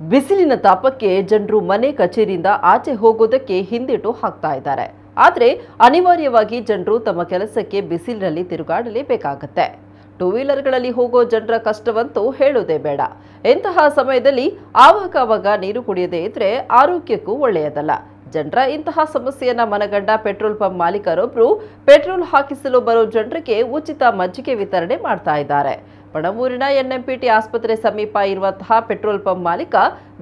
ಬಿಸಿಲಿನ ತಾಪಕ್ಕೆ ಜನರು ಮನೆ ಕಚೇರಿಯಿಂದ ಆಚೆ ಹೋಗೋದಕ್ಕೆ ಹಿಂದೇಟು ಹಾಕ್ತಾ ಇದ್ದಾರೆ. ಆದರೆ ಅನಿವಾರ್ಯವಾಗಿ ಜನರು ತಮ್ಮ ಕೆಲಸಕ್ಕೆ ಬಿಸಿಲಿನಲ್ಲಿ ತಿರುಗಾಡಲೇಬೇಕಾಗತ್ತೆ. ಟೂ ವೀಲರ್ಗಳಲ್ಲಿ ಹೋಗೋ ಜನರ ಕಷ್ಟವಂತೂ ಹೇಳೋದೇ ಬೇಡ. ಇಂತಹ ಸಮಯದಲ್ಲಿ ಆವಾಗವಾಗ ನೀರು ಕುಡಿಯದೇ ಇದ್ರೆ ಆರೋಗ್ಯಕ್ಕೂ ಒಳ್ಳೆಯದಲ್ಲ. ಜನರ ಇಂತಹ ಸಮಸ್ಯೆಯನ್ನ ಮನಗಂಡ ಪೆಟ್ರೋಲ್ ಪಂಪ್ ಮಾಲೀಕರೊಬ್ಬರು ಪೆಟ್ರೋಲ್ ಹಾಕಿಸಲು ಬರೋ ಜನರಿಗೆ ಉಚಿತ ಮಜ್ಜಿಗೆ ವಿತರಣೆ ಮಾಡ್ತಾ ಇದ್ದಾರೆ. ಪಣಮೂರಿನ ಎನ್ಎಂಪಿಟಿ ಆಸ್ಪತ್ರೆ ಸಮೀಪ ಇರುವಂತಹ ಪೆಟ್ರೋಲ್ ಪಂಪ್ ಮಾಲೀಕ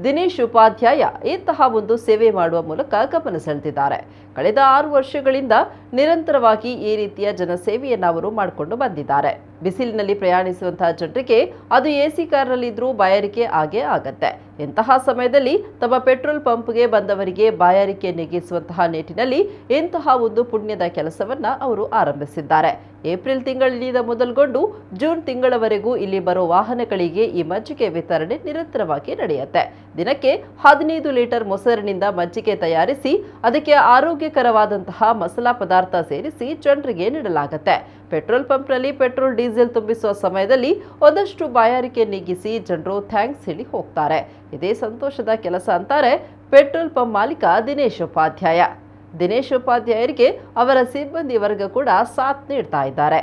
ದಿನೇಶ್ ಉಪಾಧ್ಯಾಯ ಇಂತಹ ಒಂದು ಸೇವೆ ಮಾಡುವ ಮೂಲಕ ಗಮನ ಸೆಳೆದಿದ್ದಾರೆ. ಕಳೆದ ಆರು ವರ್ಷಗಳಿಂದ ನಿರಂತರವಾಗಿ ಈ ರೀತಿಯ ಜನಸೇವೆಯನ್ನು ಅವರು ಮಾಡಿಕೊಂಡು ಬಂದಿದ್ದಾರೆ. ಬಿಸಿಲಿನಲ್ಲಿ ಪ್ರಯಾಣಿಸುವಂತಹ ಜನರಿಗೆ ಅದು ಎಸಿ ಕಾರಲ್ಲಿದ್ರೂ ಬಾಯಾರಿಕೆ ಆಗೇ ಆಗತ್ತೆ. ಇಂತಹ ಸಮಯದಲ್ಲಿ ತಮ್ಮ ಪೆಟ್ರೋಲ್ ಪಂಪ್ಗೆ ಬಂದವರಿಗೆ ಬಾಯಾರಿಕೆ ನೀಗಿಸುವಂತಹ ನಿಟ್ಟಿನಲ್ಲಿ ಇಂತಹ ಒಂದು ಪುಣ್ಯದ ಕೆಲಸವನ್ನ ಅವರು ಆರಂಭಿಸಿದ್ದಾರೆ. ಏಪ್ರಿಲ್ ತಿಂಗಳಿನಿಂದ ಮೊದಲುಗೊಂಡು ಜೂನ್ ತಿಂಗಳವರೆಗೂ ಇಲ್ಲಿ ಬರೋ ವಾಹನಗಳಿಗೆ ಈ ಮಜ್ಜಿಗೆ ವಿತರಣೆ ನಿರಂತರವಾಗಿ ನಡೆಯುತ್ತೆ. ದಿನಕ್ಕೆ ಹದಿನೈದು ಲೀಟರ್ ಮೊಸರಿನಿಂದ ಮಜ್ಜಿಗೆ ತಯಾರಿಸಿ ಅದಕ್ಕೆ ಆರೋಗ್ಯಕರವಾದಂತಹ ಮಸಾಲಾ ಪದಾರ್ಥ ಸೇರಿಸಿ ಜನರಿಗೆ ನೀಡಲಾಗುತ್ತೆ. ಪೆಟ್ರೋಲ್ ಪಂಪ್ನಲ್ಲಿ ಪೆಟ್ರೋಲ್, ಡೀಸೆಲ್ ತುಂಬಿಸುವ ಸಮಯದಲ್ಲಿ ಒಂದಷ್ಟು ಬಾಯಾರಿಕೆ ನೀಗಿಸಿ ಜನರು ಥ್ಯಾಂಕ್ಸ್ ಹೇಳಿ ಹೋಗ್ತಾರೆ. ಇದೇ ಸಂತೋಷದ ಕೆಲಸ ಅಂತಾರೆ ಪೆಟ್ರೋಲ್ ಪಂಪ್ ಮಾಲೀಕ ದಿನೇಶ್ ಉಪಾಧ್ಯಾಯ. ದಿನೇಶ್ ಉಪಾಧ್ಯಾಯರಿಗೆ ಅವರ ಸಿಬ್ಬಂದಿ ವರ್ಗ ಕೂಡ ಸಾಥ್ ನೀಡ್ತಾ ಇದ್ದಾರೆ.